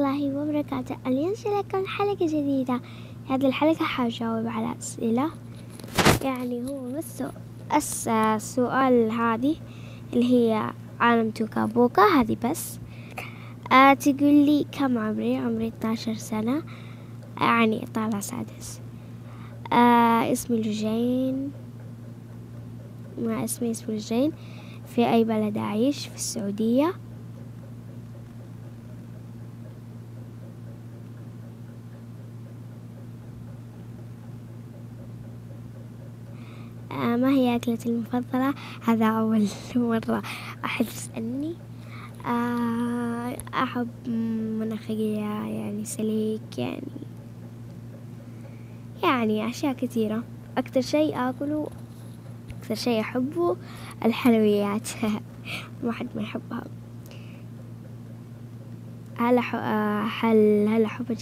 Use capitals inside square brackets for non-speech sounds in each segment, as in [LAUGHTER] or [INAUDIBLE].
الله وبركاته. اليوم لكم حلقة جديدة. هذه الحلقة حجاوب على أسئلة. يعني هو بس السؤال هذه اللي هي عالم توكا بوكا هذه بس. آه تقول لي كم عمري؟ عمري 12 سنة. يعني طالع سادس. آه اسمي لجين ما اسمي اسمي لجين في أي بلد أعيش؟ في السعودية. ما هي أكلتي المفضلة؟ هذا أول [LAUGHS] مرة أحد يسألني. آه أحب مناخية يعني سليك يعني يعني أشياء كثيرة. أكثر شيء أكله أكثر شيء أحبه الحلويات. [LAUGHS] ما حد ما يحبها. هل هل هل أحب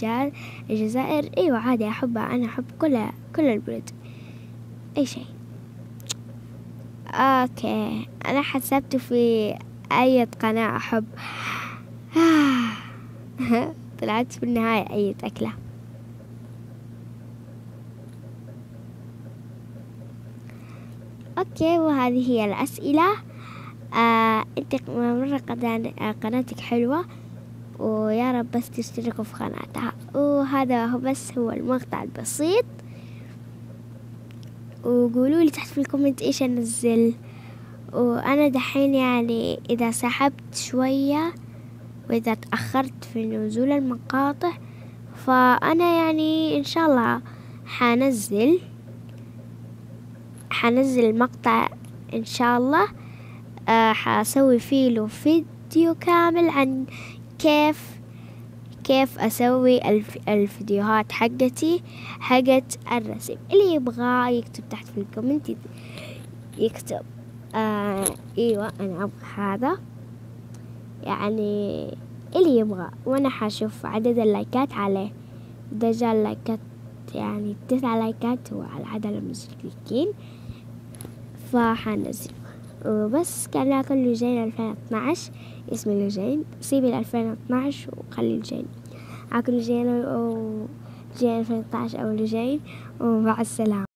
الجزائر؟ أيوة عادي أحبها. أنا أحب كل كل البلد. أي شيء. okay. أنا حسبت في أي قناة أحب. [LAUGHS] طلعت في النهاية أي اكلة okay وهذه هي الأسئلة. آه أنت مرة قناتك حلوة ويا رب بس تشتركوا في قناتها. وهذا هو بس هو المقطع البسيط. وقولوا لي تحت في الكومنت إيش أنزل. وأنا دحين يعني إذا سحبت شوية وإذا تأخرت في نزول المقاطع فأنا يعني إن شاء الله حنزل حنزل المقطع إن شاء الله. أه حأسوي فيه له فيديو كامل عن كيف كيف أسوي الف الفيديوهات حقتي حقت الرسم اللي يبغى يكتب تحت في ال comment يكتب. آه إيوه أنا أبغى هذا. يعني اللي يبغى. وأنا حشوف عدد اللايكات عليه. إذا اللايكات يعني تسع لايكات هو على عدد المشتركين. فحنزل وبس. كان لكم لجين 2012 اسمي لجين سيبي 2012 وخلي لجين معكم لجين أو لجين 2012 أو لجين ومع السلامة.